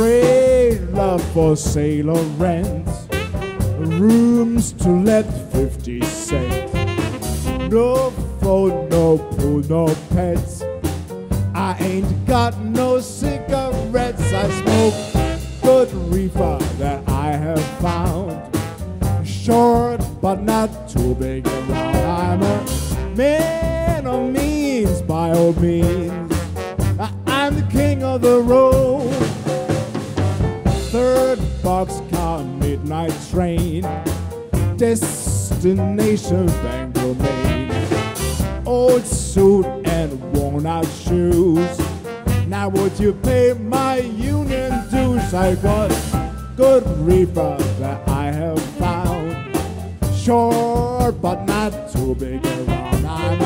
trailer for sale or rent, rooms to let 50 cents. No phone, no pool, no pets. I ain't got no cigarettes. I smoke good reefer that I have found. Short but not too big around. I'm a man of means by all means. Boxcar midnight train. Destination Bangor, Maine. Old suit and worn out shoes. Now would you pay my union dues? I got good reefer that I have found. Sure, but not too big around. I'm